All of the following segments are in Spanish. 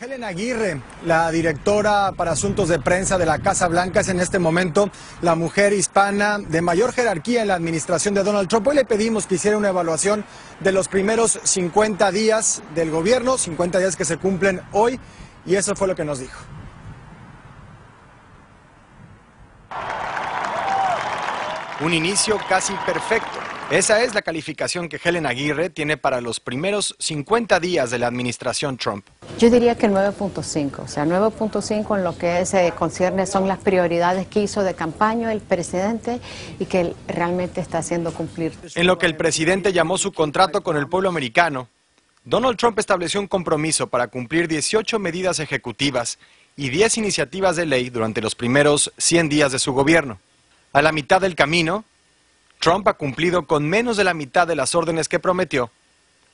Helen Aguirre, la directora para asuntos de prensa de la Casa Blanca, es en este momento la mujer hispana de mayor jerarquía en la administración de Donald Trump. Hoy le pedimos que hiciera una evaluación de los primeros 50 días del gobierno, 50 días que se cumplen hoy, y eso fue lo que nos dijo. Un inicio casi perfecto. Esa es la calificación que Helen Aguirre tiene para los primeros 50 días de la administración Trump. Yo diría que 9.5, o sea, 9.5 en lo que se concierne son las prioridades que hizo de campaña el presidente y que él realmente está haciendo cumplir. En lo que el presidente llamó su contrato con el pueblo americano, Donald Trump estableció un compromiso para cumplir 18 medidas ejecutivas y 10 iniciativas de ley durante los primeros 100 días de su gobierno. A la mitad del camino, Trump ha cumplido con menos de la mitad de las órdenes que prometió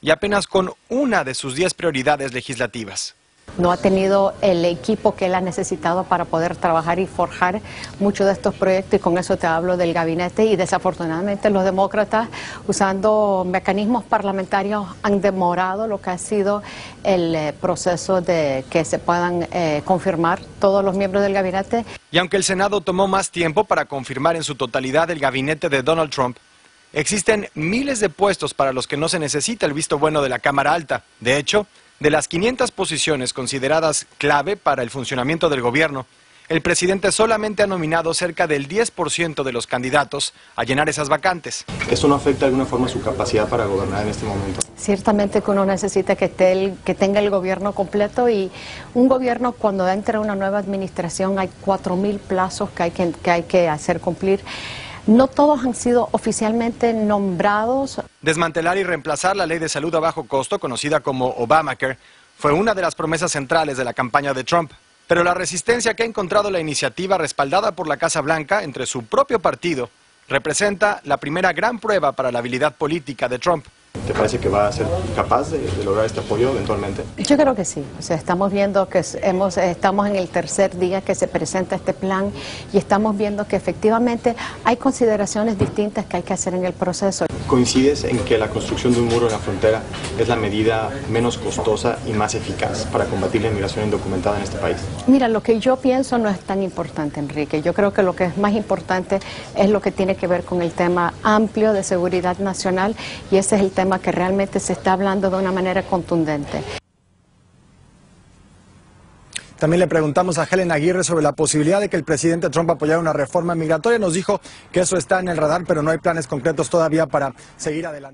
y apenas con una de sus 10 prioridades legislativas no ha tenido el equipo que él ha necesitado para poder trabajar y forjar muchos de estos proyectos y con eso te hablo del gabinete y desafortunadamente los demócratas usando mecanismos parlamentarios han demorado lo que ha sido el eh, proceso de que se puedan eh, confirmar todos los miembros del gabinete. Y aunque el Senado tomó más tiempo para confirmar en su totalidad el gabinete de Donald Trump, existen miles de puestos para los que no se necesita el visto bueno de la Cámara Alta. De hecho, de las 500 posiciones consideradas clave para el funcionamiento del gobierno, el presidente solamente ha nominado cerca del 10% de los candidatos a llenar esas vacantes. ¿Eso no afecta de alguna forma su capacidad para gobernar en este momento? Ciertamente que uno necesita que, que tenga el gobierno completo y un gobierno cuando entra una nueva administración hay 4.000 plazos que hay que, que hay que hacer cumplir. No todos han sido oficialmente nombrados. Desmantelar y reemplazar la ley de salud a bajo costo, conocida como Obamacare, fue una de las promesas centrales de la campaña de Trump. Pero la resistencia que ha encontrado la iniciativa respaldada por la Casa Blanca entre su propio partido representa la primera gran prueba para la habilidad política de Trump. ¿Te parece que va a ser capaz de, lograr este apoyo eventualmente? Yo creo que sí. O sea, estamos viendo que hemos, estamos en el tercer día que se presenta este plan y estamos viendo que efectivamente hay consideraciones distintas que hay que hacer en el proceso. ¿Coincides en que la construcción de un muro en la frontera es la medida menos costosa y más eficaz para combatir la inmigración indocumentada en este país? Mira, lo que yo pienso no es tan importante, Enrique. Yo creo que lo que es más importante es lo que tiene que ver con el tema amplio de seguridad nacional y ese es el tema que realmente se está hablando de una manera contundente. También le preguntamos a Helen Aguirre sobre la posibilidad de que el presidente Trump apoyara una reforma migratoria. Nos dijo que eso está en el radar, pero no hay planes concretos todavía para seguir adelante.